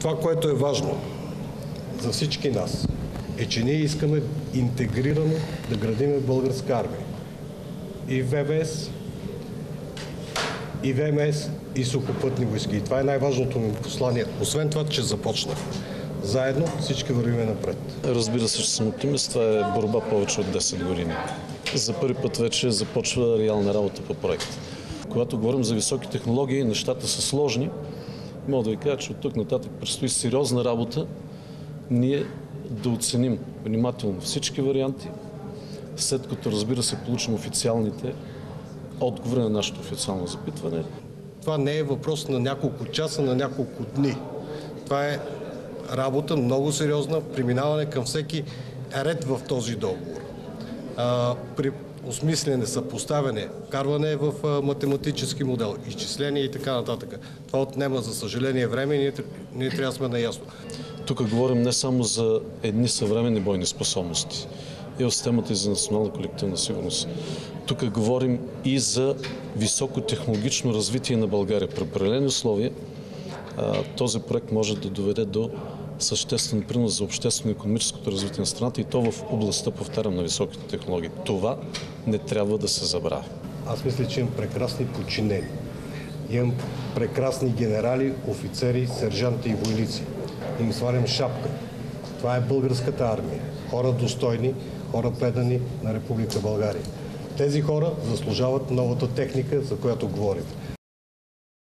Това, което е важно за всички нас, е, че ние искаме интегрирано да градиме българска армия. И ВВС, и ВМС, и сухопътни войски. И това е най-важното ми послание. Освен това, че започнах. Заедно всички вървиме напред. Разбира се, че съм оптимист. Това е борба повече от 10 години. За първи път вече започва реална работа по проект. Когато говорим за високи технологии, нещата са сложни. Мога да ви кажа, че от тук нататък предстои сериозна работа. Ние да оценим внимателно всички варианти, след като разбира се получим официалните отговори на нашето официално запитване. Това не е въпрос на няколко часа, на няколко дни. Това е работа много сериозна, преминаване към всеки ред в този договор. При осмислене, съпоставяне, вкарване в математически модел, изчисление и така нататък. Това отнема, за съжаление, време и ние, ние трябва да сме наясно. Тук говорим не само за едни съвременни бойни способности и в системата и за национална колективна сигурност. Тук говорим и за високотехнологично развитие на България. При определени условия този проект може да доведе до съществен принос за обществено-економическото развитие на страната и то в областта, повтарям, на високите технологии. Това не трябва да се забравя. Аз мисля, че имам прекрасни подчинени. Имам прекрасни генерали, офицери, сержанти и войници. Им свалям шапка. Това е българската армия. Хора достойни, хора предани на Република България. Тези хора заслужават новата техника, за която говорим.